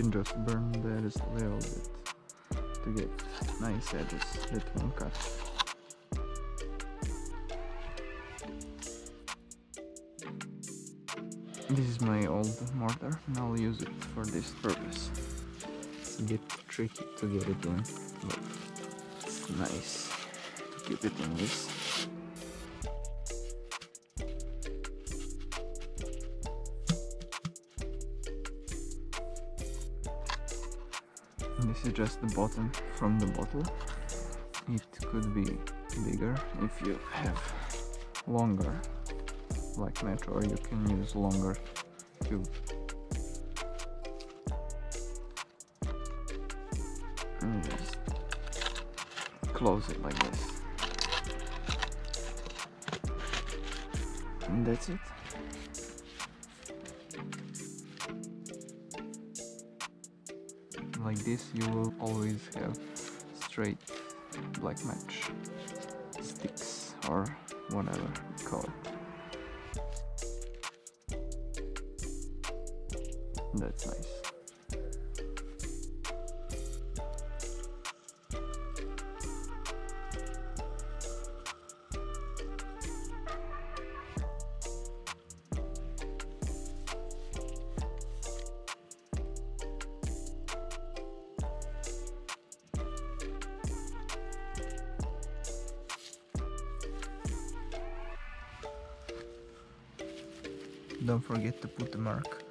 can just burn that a little bit to get nice edges that won't cut. This is my old mortar and I'll use it for this purpose. It's a bit tricky to get it in, but it's nice to keep it in this. This is just the bottom from the bottle. It could be bigger if you have longer black match or you can use longer tube. And just close it like this. And that's it like this you will always have straight black match sticks or whatever you call it. That's nice don't forget to put the mark